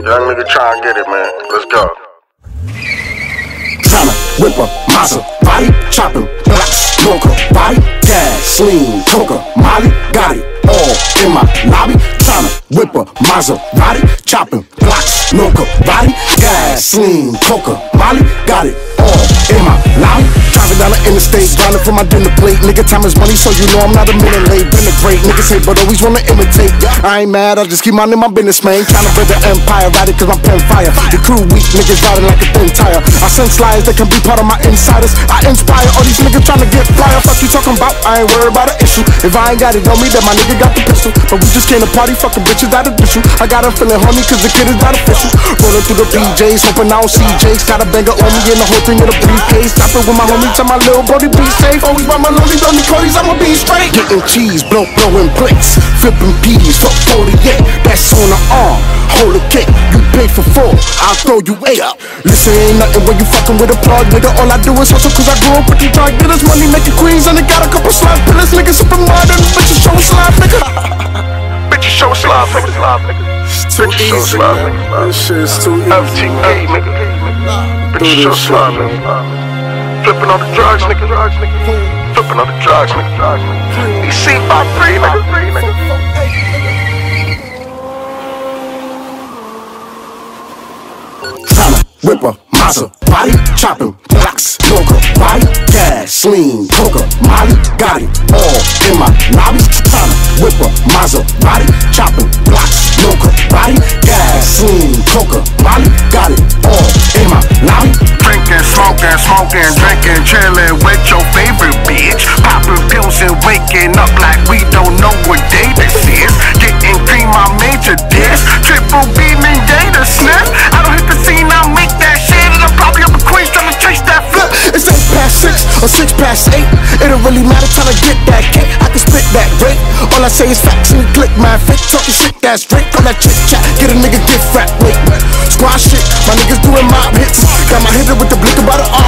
Young nigga try and get it, man. Let's go. Tryna whip a Maserati, chopping blocks, smoker, body, gasoline, coca, Molly, got it all in my lobby. Tryna whip a Maserati, chopping blocks, smoker, body, gasoline, coca, Molly, got it all in my lobby. Down the interstate, grinding for my dinner plate. Nigga, time is money, so you know I'm not a minute late. Been a great niggas hate, but always wanna imitate. I ain't mad, I just keep minding my business, man. Tryna build an empire, ride it cause my pen fire. The crew weak, niggas riding like a thin tire. I send slides that can be part of my insiders. I inspire all these niggas tryna get flyer. Fuck you talking about, I ain't worried about an issue. If I ain't got it on me, then my nigga got the pistol. But we just came to party, fucking bitches out of issue. I got her feeling horny cause the kid is not official. Rolling through the PJs, hoping I don't see Jakes. Got a banger on me and the whole thing in a briefcase. Stop it with my homie, tell my little brody be safe. Always by my lonely, lonely Cody's, I'ma be straight. Getting cheese, blow, blowing plates. Flipping peas, fuck 48. That's on the arm. Hold a cake, you pay for four, I'll throw you eight. Listen, ain't nothing when you fucking with a plug, nigga. All I do is hustle cause I grew up with the drug dealers. Money making queens and they got a couple slime pillars. Niggas super mud and bitches show slime, nigga. Bitches show slime, nigga. Bitches show slime, nigga. This shit's too easy. FTP, nigga. Bitches show slime, nigga. Flipping on the drugs, nigga. Flipping on the drugs, nigga. DC 53, nigga. Tryna whip a Maserati, chopping blocks, smoker, body, gasoline, coca, Molly, got it all in my lobby. Tryna whip a Maserati, chopping blocks, smoker, body, gasoline, coca, Molly, smoking, smoking, drinking, chilling with your favorite bitch. Popping pills and waking up like we don't know what day this is. Getting cream, I major dish. Triple beam and gator sniff. I don't hit the scene, I make that shit. And I'm probably up in Queens trying to chase that flip. It's eight past six or six past eight. It don't really matter trying to get that cake. I can spit that great. All I say is facts and click my fake. Talking shit that's straight. All that chit chat. Get a nigga get fat. Wait, squash shit. My niggas doing mob hits. Got my hitter with the blicker by the